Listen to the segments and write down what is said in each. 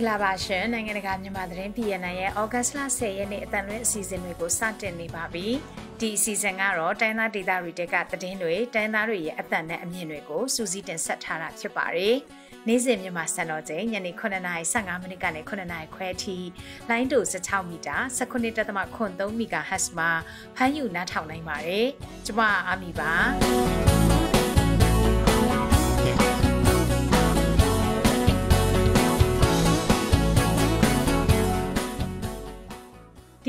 င်္ဂလာပါရှင်နိုင်ငံတကာမြန်မာသတင်း PNN ရဲ့ဩဂတ်စ်လ10ရက်နေ့အတန်လွဲအစီအစဉ်တွေကိုစတင်နေပါပြီဒီအစီအစဉ်ကတော့တိုင်းသားဒေသတွေတက်ကသတင်းတွေတိုင်းသားတွေရဲ့အတန်နဲ့အမြင်တွေကိုစူးစီးတင်ဆက်ထားတာဖြစ်ပါတယ်နေ့စဉ်မြန်မာစံတော်ချိန်ညနေ9:15မိနစ်ကနေ9:00ခွဲအထိလိုင်းတူ16မီတာ19.3 MHz မှာဖမ်းယူနားထောင်နိုင်ပါတယ်ကျွန်မအာမီပါ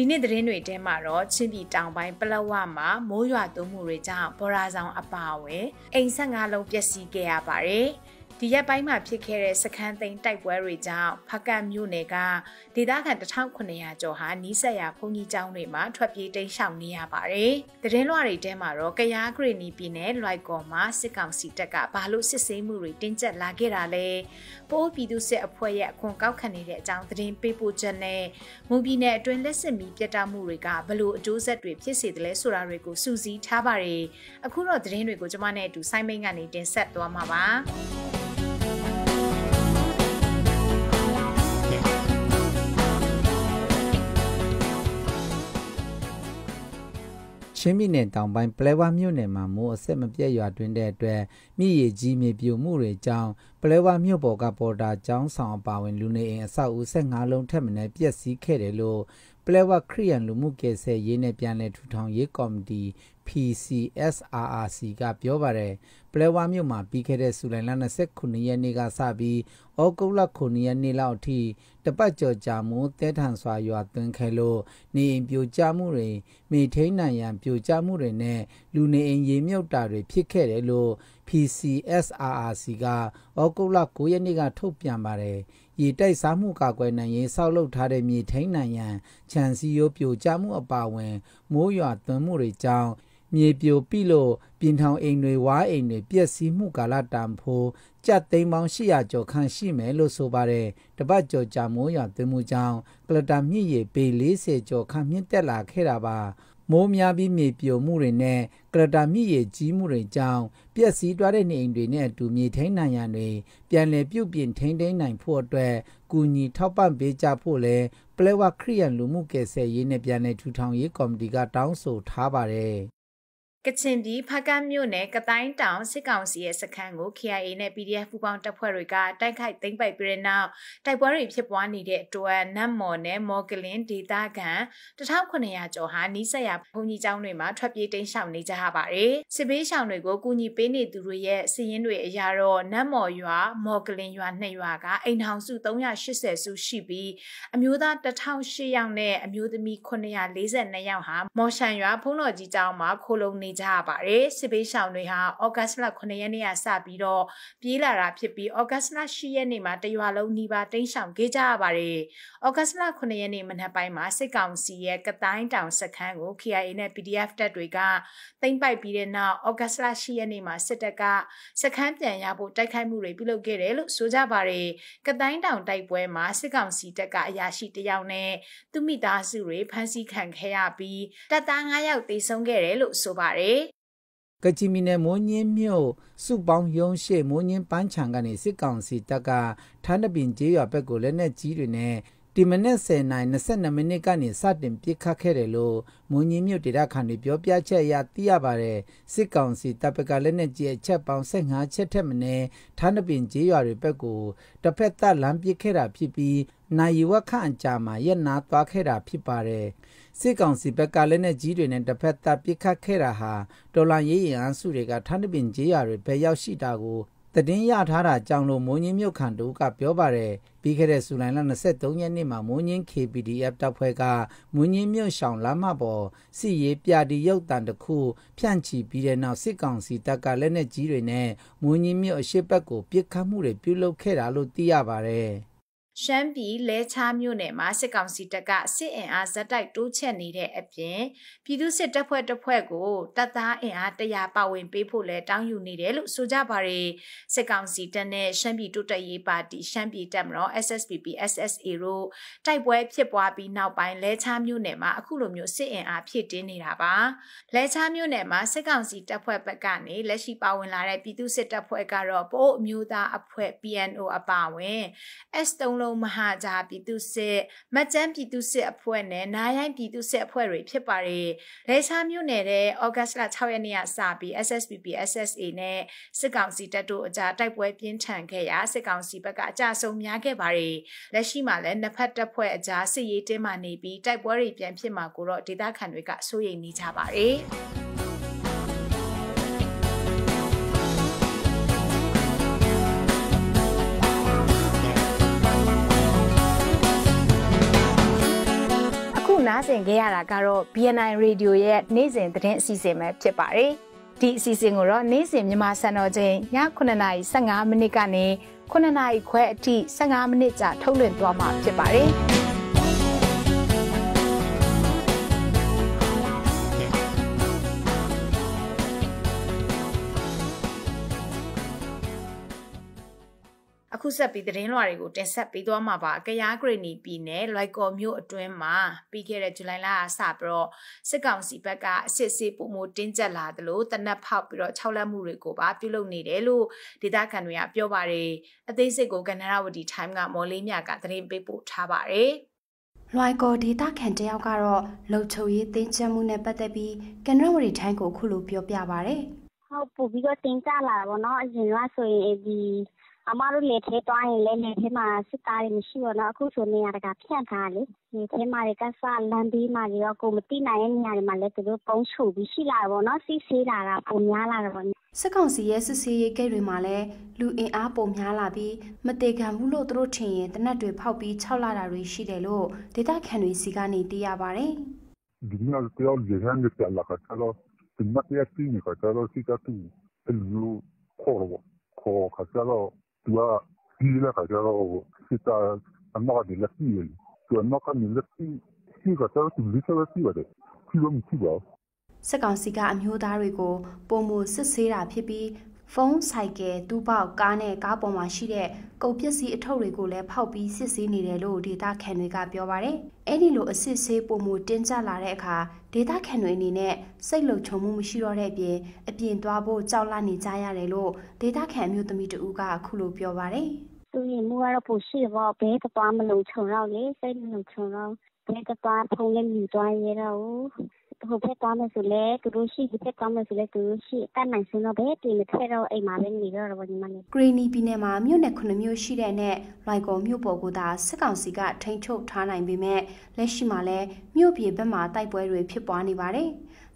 ဒီနေ့သတင်းတွေထဲမှာတော့ချင်းပြည်တောင်ပိုင်းပလက်ဝမှာမိုးရွာသွန်းမှုတွေကြောင့်ဘော်ရာဆောင်အပါအဝင်အိမ်ဆက်၅လုံးပျက်စီးခဲ့ရပါတယ်။ ဒီရက်ပိုင်းမှာဖြစ်ခဲ့တဲ့စခန်းသိမ်းတိုက်ပွဲတွေကြောင့်ဖကတ်မြို့နယ်ကဒေသခံ1900ကျော်ဟာနီးစပ်ရာဘုံကြီးကျောင်းတွေမှာထွက်ပြေးတိမ်းရှောင်နေရပါတယ်။သတင်းလွှာတွေထဲမှာတော့ကရားဂရီနီပြည်နယ်လွိုက်ကော်မှာစစ်ကောင်စီတပ်ကဘာလို့စစ်ဆေးမှုတွေတင်းကျပ်လာခဲ့တာလဲ။ပိုးပြည်သူစစ်အဖွဲ့ရဲ့အခွန်ကောက်ခံနေတဲ့အကြောင်းသတင်းပေးပို့ချက်နဲ့မွန်ပြည်နယ်အတွင်းလက်စစ်မီပြတ်တောက်မှုတွေကဘလို့အကျိုးဆက်တွေဖြစ်စေတယ်လဲဆိုတာတွေကိုစူးစီးထားပါတယ်။အခုတော့သတင်းတွေကိုကျွန်မနဲ့အတူဆိုင်းမိန်ကနေတင်ဆက်သွားမှာပါ။ ချင်းပြည်နယ်တောင်ပိုင်းပလဲဝမြို့နယ်မှာမိုးအဆက်မပြတ်ရွာတွင်တဲ့အတွက်မြည်ရည်ကြီးမြေပြိုမှုတွေကြောင့်ပလဲဝမြို့ပေါ်ကပေါ်တာကျောင်းဆောင်အပါဝင်လူနေအိမ်အဆောက်အဦ15လုံးထက်မနည်းပျက်စီးခဲ့တယ်လို့ပလဲဝခရီးယန်လူမှုကယ်ဆယ်ရေးနဲ့ပြန်လည်ထူထောင်ရေးကော်မတီ PCSRRC ကပြောပါတယ်ပလဲဝါမြို့မှာပြီးခဲ့တဲ့ဇူလိုင်လ29ရက်နေ့ကစပြီးဩဂုတ်လ9ရက်နေ့လောက်အထိတပတ်ကျော်ကြာမှုတဲထန်စွာရွာသွင်းခဲ့လို့နေအိမ်ပြိုကျမှုတွေမိထိန်နိုင်ရန်ပြိုကျမှုတွေနဲ့လူနေအိမ်ရေမြုပ်တာတွေဖြစ်ခဲ့တယ်လို့ PCSRRC ကဩဂုတ်လ9ရက်နေ့ကထုတ်ပြန်ပါတယ်ရေတိုက်စားမှုကာကွယ်နိုင်ရေးဆောက်လုပ်ထားတဲ့မြေထိန်နိုင်ရန်ခြံစည်းရိုးပြိုကျမှုအပါအဝင်မိုးရွာသွန်းမှုတွေကြောင့် မြေပြိုပြီလို့ပြင်ထောင်အိမ်တွေဝါးအိမ်တွေပျက်စီးမှုကာလတန်ဖိုးကြက်သိန်းပေါင်း800ကျော်ခန့်ရှိမယ်လို့ဆိုပါတယ်တပတ်ကျော်ကြာမိုးရွာသွန်းမှုကြောင့်ကလတာမြင့်ရည်ပေ40ကျော်ခန့်မြင့်တက်လာခဲ့တာပါမိုးများပြီးမြေပြိုမှုတွေနဲ့ကရတာမြစ်ရည်ကြီးမှုတွေကြောင့်ပျက်စီးသွားတဲ့နေအိမ်တွေနဲ့အတူမြေထိန်နိုင်ရန်တွေပြန်လည်ပြုပြင်ထိန်းသိမ်းနိုင်ဖို့အတွက်ကူညီထောက်ပံ့ပေးကြဖို့လဲပလဲဝခရီးယန်လူမှုကယ်ဆယ်ရေးနဲ့ပြန်လည်ထူထောင်ရေးကော်မတီကတောင်းဆိုထားပါတယ် ကချင်ပြည်ဖကတ်မြို့နယ်ကတိုင်းတောင်စစ်ကောင်စီရဲ့စခန်းကို KIA နဲ့ PDF ပူးပေါင်းတပ်ဖွဲ့တွေကတိုက်ခိုက်သိမ်းပိုက်ပြီးတဲ့နောက်တိုက်ပွဲတွေဖြစ်ပွားနေတဲ့အတွက်နတ်မော်နဲ့မော်ကလင်ဒေသခံ1900ကျော်ဟာနီးစပ်ရာဘုံကြီးကျောင်းတွေမှာထွက်ပြေးတိမ်းရှောင်နေကြရပါတယ်။စစ်ဘေးရှောင်တွေကိုကူညီပေးနေသူတွေရဲ့စီးရင်တွေအရတော့နတ်မော်ရွာမော်ကလင်ရွာနှစ်ရွာကအိမ်ထောင်စု380စုရှိပြီးအမျိုးသား1800ယောက်နဲ့အမျိုးသမီး942ယောက်ဟာမော်ရှန်ရွာဖုံးတော်ကြီးကျောင်းမှာခိုလုံနေနေကြရပါတယ်စစ်ဘေးရှောင်တွေဟာဩဂတ်လ9ရက်နေ့ကစပြီးတော့ပြေးလာတာဖြစ်ပြီးဩဂတ်လ10ရက်နေ့မှာတရွာလုံးနှီးပါတိမ်းရှောင်ခဲ့ကြရပါတယ်ဩဂတ်လ9ရက်နေ့မနက်ပိုင်းမှာစစ်ကောင်စီရဲ့ကတိုင်းတောင်စခန်းကို KIA နဲ့ PDF တပ်တွေကသိမ်းပိုက်ပြီးတဲ့နောက်ဩဂတ်လ10ရက်နေ့မှာစစ်တပ်ကစခန်းပြန်ရဖို့တိုက်ခိုက်မှုတွေပြုလုပ်ခဲ့တယ်လို့ဆိုကြပါတယ်ကတိုင်းတောင်တိုက်ပွဲမှာစစ်ကောင်စီတပ်ကအရာရှိတယောက်နဲ့သူမိသားစုတွေဖမ်းဆီးခံခဲ့ရပြီးတပ်သား9ယောက်တေဆုံးခဲ့တယ်လို့ဆိုပါတယ်ကချင်ပြည်နယ်မိုးညင်းမြို့စုပေါင်းရုံးရှိမိုးညင်းပန်းချံကနေစစ်ကောင်စီတပ်ကထန်းတပင်ကျေးရွာဘက်ကိုလက်နက်ကြီးတွေနဲ့ ဒီမနက်10:22မိနစ်ကနေစတင်ပစ်ခတ်ခဲ့တယ်လို့မွန်ကြီးမြို့ဒေသခံတွေပြောပြချက်အရသိရပါတယ်စစ်ကောင်စီတပ်ပကလက်နက်ကြီးအချက်ပေါင်း15ချက်ထက်မနည်းထန်းတပင်ကျေးရွာတွေဘက်ကိုတစ်ဖက်သက်လမ်းပစ်ခဲ့တာဖြစ်ပြီးနိုင်ဝက်ခန့်အကြာမှာရက်နာသွားခဲ့တာဖြစ်ပါတယ်စစ်ကောင်စီဘက်ကလက်နက်ကြီးတွေနဲ့တစ်ဖက်သက်ပစ်ခတ်ခဲ့တာဟာဒေါ်လာရေးရင်အစုတွေကထန်းတပင်ကျေးရွာတွေဘယ်ရောက်ရှိတာကို တည်င်းရထားတာကြောင့်လို့မိုးညင်းမြုပ်ခံတို့ကပြောပါတယ်ပြီးခဲ့တဲ့ဇူလိုင်လ23ရက်နေ့မှာမိုးညင်း KPDF တပ်ဖွဲ့ကမိုးညင်းမြုပ်ဆောင်လမ်းမပေါ်စီရေးပြတီရုပ်တံတစ်ခုဖြန့်ချီပြီးတဲ့နောက်စစ်ကောင်စီတပ်ကလက်နက်ကြီးတွေနဲ့မိုးညင်းမြုပ်အရှိတ်ဘက်ကိုပစ်ခတ်မှုတွေပြုလုပ်ခဲ့တာလို့သိရပါတယ်။ ရှမ်းပြည်လဲချားမြို့နယ်မှာစစ်ကောင်စီတပ်ကစစ်အင်အားဇက်တိုက်တိုးချဲ့နေတဲ့အပြင်ပြည်သူစစ်တပ်ဖွဲ့တပ်ဖွဲ့ကိုတပ်သားအင်အားတရာပါဝင်ပေးဖို့လဲတောင်းယူနေတယ်လို့ဆိုကြပါတယ်စစ်ကောင်စီတပ်နဲ့ရှမ်းပြည်တိုးတက်ရေးပါတီရှမ်းပြည်တပ်မတော် SSPP SSA တို့တိုက်ပွဲဖြစ်ပွားပြီးနောက်ပိုင်းလဲချားမြို့နယ်မှာအခုလိုမျိုးစစ်အင်အားဖြည့်တင်းနေတာပါလဲချားမြို့နယ်မှာစစ်ကောင်စီတပ်ဖွဲ့ဘက်ကနေလက်ရှိပါဝင်လာတဲ့ပြည်သူစစ်တပ်ဖွဲ့ကတော့ပို့အမျိုးသားအဖွဲ့ PNO အပါအဝင် S3 လုံးမဟာဂျာပြည်သူစစ်မတ်ကျန်းပြည်သူစစ်အဖွဲ့နဲ့နားရိုင်းပြည်သူစစ်အဖွဲ့တွေဖြစ်ပါတယ်။လေရှားမြို့နယ်တဲ့ဩဂတ်စ်လ6ရက်နေ့ကစပြီး SSPP SSA နဲ့စစ်ကောင်စီတပ်တို့အကြားတိုက်ပွဲပြင်းထန်ခဲ့ရာစစ်ကောင်စီဘက်ကအကြဆုံးများခဲ့ပါတယ်။လက်ရှိမှာလည်းနှစ်ဖက်တပ်ဖွဲ့အကြားစစ်ရေးတင်းမာနေပြီးတိုက်ပွဲတွေပြန်ဖြစ်မှာကိုတော့ဒေသခံတွေကစိုးရိမ်နေကြပါတယ်။ နားဆင်ခဲ့ရတာကတော့ BNI Radio ရဲ့နေ့စဉ်သတင်းအစီအစဉ်ပဲဖြစ်ပါတယ်။ဒီအစီအစဉ်ကိုတော့နေ့စဉ်မြန်မာစံတော်ချိန်ည9:15မိနစ်ကနေ9:00ခွဲအထိ15မိနစ်ကြာထုတ်လွှင့်သွားမှာဖြစ်ပါတယ်။ အခုဆက်ပြီးသတင်းလွှာတွေကိုတင်ဆက်ပေးသွားမှာပါ။ကရားဂရနီပြည်နယ်လွိုက်ကော်မြို့အတွင်းမှာပြီးခဲ့တဲ့ဇူလိုင်လကစပြီးတော့စစ်ကောင်စီဘက်ကအစစ်စေးပုံမတင်းကျပ်လာတယ်လို့တနက်ဖောက်ပြီးတော့၆လက်မှုတွေကိုပါပြုလုပ်နေတယ်လို့ဒေသခံတွေကပြောပါတယ်။အသေးစိတ်ကိုကနရဝတီ time ကမော်လေးမြကသတင်းပေးပို့ထားပါတယ်။လွိုင်ကော်ဒေတာခန်တယောက်ကတော့လုံချုံရေးတင်းကျပ်မှုနဲ့ပတ်သက်ပြီးကနရဝတီထိုင်းကိုခုလိုပြောပြပါဗျ။ဟုတ်ပို့ပြီးတော့တင်းကျပ်လာတာပေါ့နော်အရင်ကဆိုရင်ဒီ အမတို့လေထဲသွားရင်လည်းလေထဲမှာစစ်သားတွေမရှိတော့နော်အခုဆိုနေရတကဖြန့်ထားလေလေထဲမှာတွေကစလမ်းဘေးမှာတွေရောကိုမတိနိုင်တဲ့နေရာတွေမှာလည်းသူတို့ပုံးချိုပြီးရှိလာတော့နော်စီးဆေးလာတာပုံများလာတော့စစ်ကောင်စီရဲ့စစ်ဆေးရေးဂိတ်တွေမှာလည်းလူအင်အားပုံများလာပြီးမတေခံဘူးလို့သူတို့ထင်ရင်တနက်တွေဖောက်ပြီး၆လာတာတွေရှိတယ်လို့ဒေသခံတွေစီကနေသိရပါတယ်ဒီနေ့တော့ရေဟန်ကလာခါတော့ဒီမတ်ရစီနေခါတော့စီကတူအလူခေါ်တော့ခေါ်ခါတော့ သူကကြီးတဲ့ခါကျတော့စစ်သားအနောက်ကလက်ရှိတယ်သူအနောက်ကလက်ရှိရှိကတော့သူလိဆက်ရှိပါတယ်ရှိလို့မရှိပါဘူးစစ်ကောင်စီကအမျိုးသားတွေကိုပုံမစစ်ဆေးတာဖြစ်ပြီး ဖုန်းဆိုင်ကယ်တူးပေါက်ကားနဲ့ကားပေါ်မှာရှိတဲ့ကုန်ပစ္စည်းအထုပ်တွေကိုလည်းဖောက်ပြီးစစ်ဆေးနေတယ်လို့ဒေတာခန်တွေကပြောပါတယ်။အဲ့ဒီလိုအစစ်ဆေးပုံမတင်းကျပ်လာတဲ့အခါဒေတာခန်တွေအနေနဲ့စိတ်လုံခြုံမှုမရှိတော့တဲ့အပြင်အပြင်သွားဖို့ကြောက်လန့်နေကြရတယ်လို့ဒေတာခန်မျိုးသမီးတဦးကအခုလိုပြောပါတယ်။သူရင်မှုကတော့ပိုရှိတော့ဘဲသွားမလုံခြုံတော့လေစိတ်လုံခြုံတော့ဘဲသွားဖုန်းလည်းမြူသွားရတော့ ဟိုဘက်သွားမယ်ဆိုလဲသူတို့ရှိဒီဘက်သွားမယ်ဆိုလဲသူတို့ရှိတတ်နိုင်စင်းတော့ဘယ်တင်မထွက်တော့အိမ်မှာပဲနေတော့တော့ညီမလေးဂရီနီပြည်နယ်မှာမြို့နယ်9မြို့ရှိတဲ့နဲ့လွိုင်ကော်မြို့ပေါ်ကသာစစ်ကောင်စီကထိန်းချုပ်ထားနိုင်ပေမဲ့လက်ရှိမှာလည်းမြို့ပြည်ဘက်မှာတိုက်ပွဲတွေဖြစ်ပွားနေပါတယ်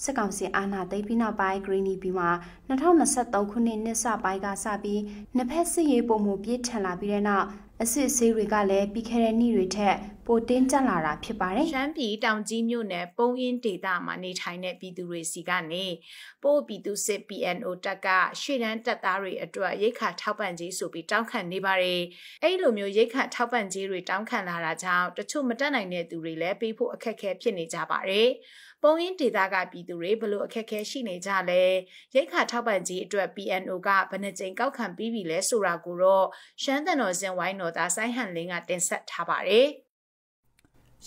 စစ်ကောင်စီအာဏာသိမ်းပြီးနောက်ပိုင်း Green New မှာ2023ခုနှစ်နှစ်စပိုင်းကစပြီးနှစ်ဖက်စစ်ရေးပုံမှုပြည့်ထန်လာပြီးတဲ့နောက်အစစ်အဆေးတွေကလည်းပြီးခဲ့တဲ့နှစ်တွေထက် ပိုတင်းကျပ်လာတာဖြစ်ပါတယ်။ရှမ်းပြည်တောင်ကြီးမြို့နယ်ပုံအင်းဒေသမှာနေထိုင်တဲ့ပြည်သူတွေစီကနေပို့ပြည်သူစစ် PNO တပ်ကရှေ့တန်းတပ်သားတွေအတွက်ရိတ်ခါထောက်ပံ့ကြေးဆိုပြီးတောင်းခံနေပါတယ်။အဲ့လိုမျိုးရိတ်ခါထောက်ပံ့ကြေးတွေတောင်းခံလာတာကြောင့်တချို့မတက်နိုင်တဲ့သူတွေလည်းပေးဖို့အခက်အခဲဖြစ်နေကြပါတယ်။ပုံရင်းဒေသကပြည်သူတွေဘလို့အခက်အခဲရှိနေကြလဲရိတ်ခါထောက်ပံ့ကြီးအတွက် PNO ကဘယ်နှကြိမ်ကောက်ခံပြီးပြီလဲဆိုတာကိုတော့ရှမ်းတန်တော်စင်ဝိုင်းတော်သားဆိုင်းဟန်လင်းကတင်ဆက်ထားပါတယ်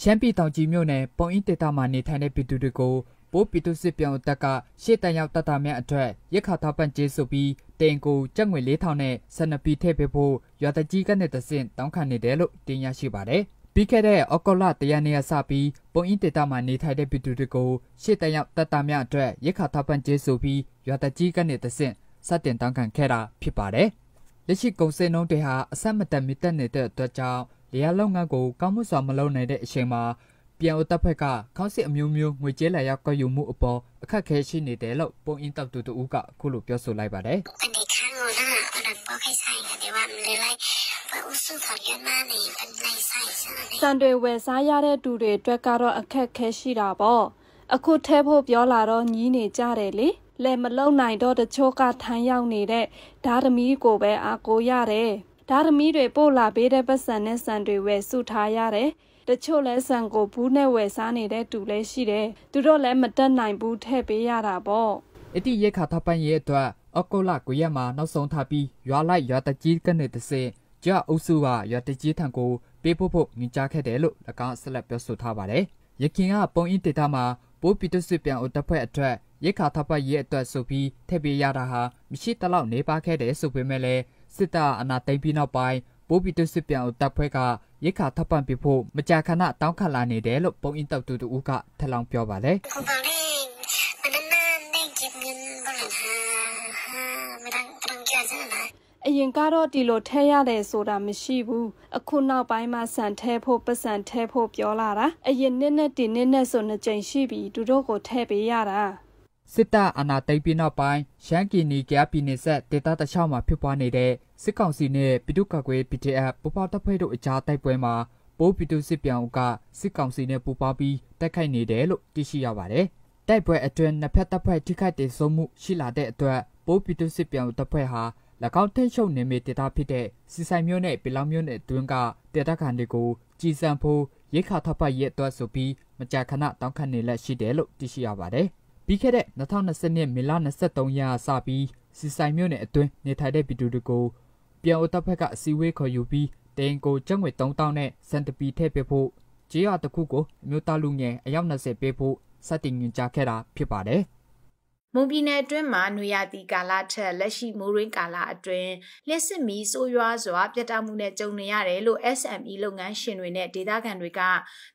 ရှမ်းပြည်တောင်ကြီးမြို့နယ်ပုံအင်းဒေသမှာနေထိုင်တဲ့ပြည်သူတွေကိုပိုးပြည်သူစစ်ပြောင်းတက်ကရှေ့တန်ရောက်တတ်တာမြတ်အတွက်ရခါထောက်ပံ့ကျေးဆိုပြီးတင်ကိုကြက်ငွေ4000နဲ့12ပီထည့်ပေးဖို့ရွာတကြီးကနဲ့တဆင့်တောင်းခံနေတယ်လို့တင်ရရှိပါတယ်။ပြီးခဲ့တဲ့အောက်တိုဘာတရနေ့ကစပြီးပုံအင်းဒေတာမှာနေထိုင်တဲ့ပြည်သူတွေကိုရှေ့တရောက်တတ်တာများအတွက်ရခါထောက်ပံ့ကျေးဆိုပြီးရွာတကြီးကနေတဆင့်စတင်တောင်းခံခဲ့တာဖြစ်ပါတယ်။လက်ရှိကုန်စည်နှုန်းတွေဟာအဆက်မတန်မြင့်တက်နေတဲ့အတွက်ကြောင့် လေယာလုပ်ငန်းကိုကောင်းမွန်စွာမလုပ်နိုင်တဲ့အချိန်မှာပြန်အတပ်ဖက်ကခေါင်းစစ်အမျိုးမျိုးငွေကြေးလာရောက်ကောက်ယူမှုအပေါ်အခက်အခဲရှိနေတယ်လို့ပုံအင်းတောက်တူတူကအခုလိုပြောဆိုလိုက်ပါတယ်။အနေခံလို့လားအဲ့ဒါပေါ်ခိုင်းဆိုင်တယ်ဗျာမလေးလိုက်စံတွေဝယ်စားရတဲ့သူတွေအတွက်ကတော့အခက်ခဲရှိတာပေါ့အခုထဲဖို့ပြောလာတော့ညီးနေကြတယ်လေလဲမလုံနိုင်တော့တချို့ကထိုင်းရောက်နေတဲ့ဓာသမီကိုပဲအားကိုရတယ် ဓာသမီတွေပို့လာပေးတဲ့ပတ်စံနဲ့စံတွေဝယ်စုထားရတယ်တချို့လဲဆန်ကိုဘူးနဲ့ဝယ်စားနေတဲ့တူလဲရှိတယ်သူတို့လည်းမတက်နိုင်ဘူးထည့်ပေးရတာပေါ့အတိရက်ခါထပန်ရဲ့အတွက်အကောလာကိုရမှာနောက်ဆုံးထားပြီးရွာလိုက်ရွာတကြီးကနေတစေကြအုပ်စုကရွာတကြီးထံကိုပေးဖို့ဖို့ညွှန်ကြားခဲ့တယ်လို့၎င်းဆက်လက်ပြောဆိုထားပါတယ်။ရခင်ကပုံအင်းဒေတာမှာပိုးပီတဆွပြန်အုပ်တပ်ဖွဲ့အတွက်ရိခါထပ်ပတ်ရေးအတွက်ဆိုပြီးထည့်ပေးရတာဟာမရှိတလောက်နေပါခဲ့တယ်ဆိုပေမဲ့လည်း စစ်တပ်အနာသိမ်းပြီးနောက်ပိုင်းပိုးပြည်သူစစ်ပြောင်းတပ်ဖွဲ့ကရိခါထပ်ပံပြဖို့မကြာခဏတောင်းခတ်လာနေတယ်လို့ပုံအင်းတောက်တူတူကထလောင်ပြောပါတယ်အရင်ကတော့ဒီလိုထဲရတယ်ဆိုတာမရှိဘူးအခုနောက်ပိုင်းမှာစံထဲဖို့ပတ်စံထဲဖို့ပြောလာတာအရင်နှစ်နဲ့ဒီနှစ်နဲ့ဆိုနှစ်ကြိမ်ရှိပြီသူတို့ကိုထဲပေးရတာစစ်တပ်အာဏာသိမ်းပြီးနောက်ပိုင်းရှမ်းကီနီကရပြည်နယ်ဆက်ဒေသတခြားမှာဖြစ်ပွားနေတဲ့ စစ်ကောင်စီနဲ့ပြည်သူ့ကာကွယ် PDF ပူပေါတပ်ဖွဲ့တို့အကြားတိုက်ပွဲမှာပိုးပြည်သူစစ်ပြောင်းကစစ်ကောင်စီနဲ့ပူးပေါင်းပြီးတိုက်ခိုက်နေတယ်လို့သိရှိရပါတယ်။တိုက်ပွဲအတွင်းနှစ်ဖက်တပ်ဖွဲ့ထိခိုက်ဒေဆုံးမှုရှိလာတဲ့အတွက်ပိုးပြည်သူစစ်ပြောင်းတပ်ဖွဲ့ဟာ၎င်းထိရှုပ်နေမိဒေတာဖြစ်တဲ့စီဆိုင်မျိုးနဲ့ပီလောင်မျိုးနဲ့အတွင်းကဒေတာခံတွေကိုကြည်စံဖို့ရိခါထပ်ပတ်ရဲ့အတွက်ဆိုပြီးမကြာခဏတောင်းခံနေလက်ရှိတယ်လို့သိရှိရပါတယ်။ပြီးခဲ့တဲ့2020မေလ23ရက်စပြီးစီဆိုင်မြို့နယ်အတွင်းနေထိုင်တဲ့ပြည်သူတွေကို ပြန်အိုတပ်ဖက်ကအစည်းအဝေးခေါ်ယူပြီးတရင်ကိုကျပ်ငွေ3000နဲ့စန်တပီထည့်ပေးဖို့ကြေးရတစ်ခုကိုအမျိုးသားလူငယ်အယောက်20ပေးဖို့စတင်ညွှန်ကြားခဲ့တာဖြစ်ပါတယ်။ မွန်ပြည်နယ်အတွင်းမှာနွေရာသီကာလထက်လက်ရှိမိုးရင်းကာလအတွင်းလျှက်စစ်မီဆိုးရွားစွာပြတ်တောက်မှုနဲ့ကြုံနေရတယ်လို့ SME လုပ်ငန်းရှင်တွေနဲ့ဒေသခံတွေက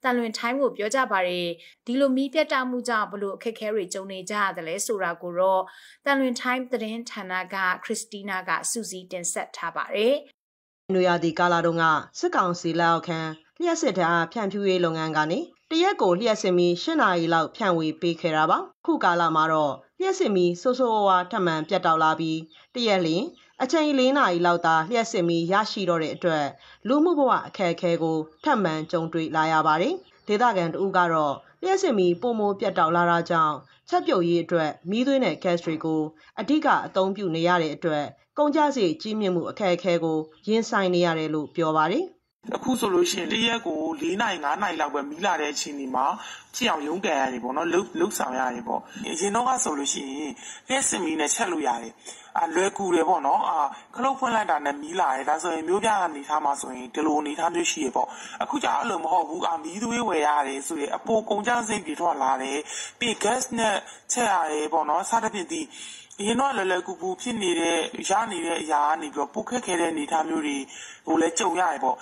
တန်လွင်ထိုင်းကိုပြောကြပါတယ်ဒီလိုမီးပြတ်တောက်မှုကြောင့်ဘလို့အခက်အခဲတွေကြုံနေကြရတယ်လဲဆိုတာကိုတော့တန်လွင်ထိုင်းသတင်းဌာနကခရစ်စတီနာကစူစီတင်ဆက်ထားပါတယ်နွေရာသီကာလတုန်းကစစ်ကောင်စီလက်အောက်ခံလျှက်စစ်ဓာတ်ဖြန့်ဖြူးရေးလုပ်ငန်းကနေ တရက်ကိုလျှက်စစ်မီ၈နာရီလောက်ဖြန့်ဝေပေးခဲ့တာပါခုကာလမှာတော့လျှက်စစ်မီဆိုးဆိုးဝါးဝါထပ်မံပြတ်တောက်လာပြီးတရက်လျင်အချိန်၄နာရီလောက်သာလျှက်စစ်မီရရှိတော့တဲ့အတွက်လူမှုဘဝအခက်အခဲကိုထပ်မံကြုံတွေ့လာရပါတယ်ဒေသခံတို့ကတော့လျှက်စစ်မီပုံမိုးပြတ်တောက်လာတာကြောင့်ချက်ပြုတ်ရေးအတွက်မီးသွေးနဲ့ gas တွေကိုအဓိကအသုံးပြုနေရတဲ့အတွက်ကုန်ကျစရိတ်ကြီးမြင့်မှုအခက်အခဲကိုရင်ဆိုင်နေရတယ်လို့ပြောပါတယ် အခုဆိုလို့ရှိရင်တရက်ကို၄နိုင်၅နိုင်လောက်ပဲမီးလာတဲ့အချိန်ဒီမှာကြည့်အောင်ရုံးကန်ရတယ်ပေါ့နော်လှုပ်လှုပ်ဆောင်ရတယ်ပေါ့အရင်တော့ကဆိုလို့ရှိရင်လက်စမီနဲ့ချက်လို့ရတယ်အာလွယ်ကူတယ်ပေါ့နော်အာခလုတ်ဖွင့်လိုက်တာနဲ့မီးလာတယ်ဒါဆိုရင်မျိုးပြကနေထားမှာဆိုရင်ဒီလိုအနေထားမျိုးရှိရပေါ့အခုကျအဲ့လိုမဟုတ်ဘူးအာမီးသွေးဝယ်ရတယ်ဆိုရင်အပိုကုန်ကြစိတ်တွေထွက်လာတယ်ပြီး gas နဲ့ချက်ရတယ်ပေါ့နော်စသဖြင့်ဒီအရင်တော့လွယ်လွယ်ကူကူဖြစ်နေတဲ့ရနေတဲ့အရာကနေပြီးတော့ပိုခက်ခဲတဲ့အနေအထားမျိုးတွေကိုလည်းကြုံရတယ်ပေါ့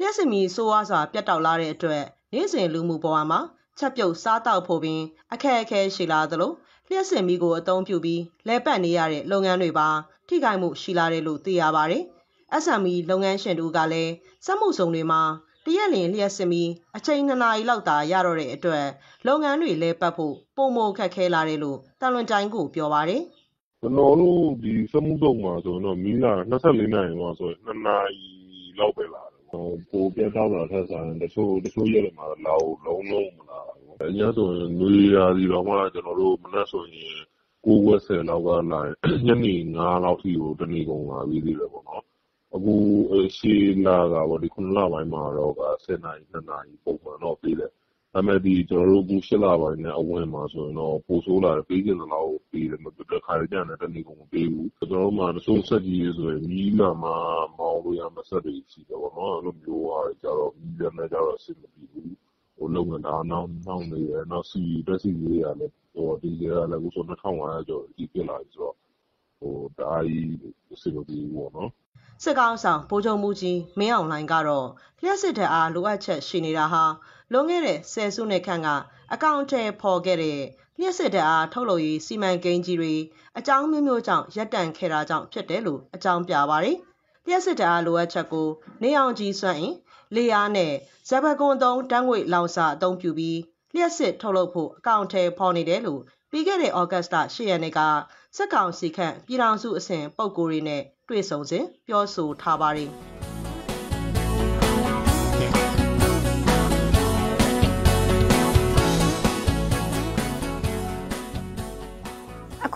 လျှက်စမီဆိုးဝါးစွာ ပြတ်တောက်လာတဲ့အတွက်နေ့စဉ်လူမှုဘဝမှာချက်ပြုတ်စားတောက်ဖို့ပင် အခက်အခဲရှိလာသလိုလျှက်စင်မီကိုအသုံးပြုပြီးလဲပတ်နေရတဲ့လုပ်ငန်းတွေပါထိခိုက်မှုရှိလာတယ်လို့သိရပါတယ်။ SME လုပ်ငန်းရှင်တို့ကလည်းစက်မှုစုံတွေမှာတရက်လင်လျှက်စင်မီအချိန်2နာရီလောက်သာရတော့တဲ့အတွက်လုပ်ငန်းတွေလဲပတ်ဖို့ပုံမခက်ခဲလာတယ်လို့တန်လွန်တိုင်းကိုပြောပါတယ်။ကျွန်တော်တို့ဒီစက်မှုစုံမှာဆိုတော့မီးလာ24နာရီမှာဆိုရင်2နာရီလောက်ပဲလာ ပိုပြတ်တောက်တာထက်စာရင် တချို့တချို့ရက်တွေမှာလောက်လုံးလုံးမလာဘူး။အရင်ဆိုရင် နွေရာသီတောင်မှ ကျွန်တော်တို့ မနက်ဆိုရင်9ဝက်10လောက်ကလာရင် ညနေ9လောက်ထိကို တနေကုန်လာပြီးသေးတယ်ပေါ့နော်။အခု ရှေ့လကပေါ့ဒီ9လပိုင်းမှာတော့က10နာရီ2နာရီ ပုံမှန်တော့ပေးတယ်။ ဒါပေမဲ့ ဒီ ကျွန်တော်တို့ အခု8လပိုင်းနဲ့ အဝင်မှာဆိုရင်တော့ ပိုဆိုးလာတယ် ပေးခြင်းလောက်ပေးတယ်မပြတ်ခါရကြတယ်တနေကုန်မပေးဘူး။ကျွန်တော်တို့မှာ တချို့ဆက်ကြီးဆိုရင် မီးလာမှာမောင်းလို့ရမဆက်တွေရှိတယ်ပေါ့နော်။အဲ့လိုမျိုးဟာကြတော့ မီးရနဲ့ကြတော့ အဆင်မပြေဘူး။ဟိုလုပ်ငန်းဒါနောက်နောက်နေရနောက်စီတက်စီရေးရလဲဟိုဒီကလည်း အခုဆို2500ကျော်ဒီပြလာပြီဆိုတော့ဟိုဒါကြီး အဆင်မပြေဘူးပေါ့နော် စစ်ကောင်ဆောင် ဗိုလ်ချုပ်မှုကြီး မင်းအောင်လှိုင်ကတော့ လျှက်စစ်တဲ့အား လိုအပ်ချက်ရှိနေတာဟာ လွန်ခဲ့တဲ့ဆယ်စုနှစ်ခန့်ကအကောင့်ထဲပေါ်ခဲ့တဲ့လျှက်စစ်တဲ့အားထုတ်လုပ်ရေးစီမံကိန်းကြီးတွေအကြောင်းမျိုးမျိုးကြောင့်ရပ်တန့်ခဲ့တာကြောင့်ဖြစ်တယ်လို့အကြောင်းပြပါတယ်လျှက်စစ်တဲ့အားလိုအပ်ချက်ကိုနေအောင်ကြီးစွန့်ရင်လေအားနဲ့ဇဘကွန်သုံးတန်းငွေလောင်စာအသုံးပြုပြီးလျှက်စစ်ထုတ်လုပ်ဖို့အကောင့်ထဲပေါ်နေတယ်လို့ပြီးခဲ့တဲ့ဩဂတ်စ်လ10ရက်နေ့ကစက်ကောင်စီခန့်ပြည်ထောင်စုအဆင့်ပုံကိုယ်တွေနဲ့တွေ့ဆုံစဉ်ပြောဆိုထားပါတယ်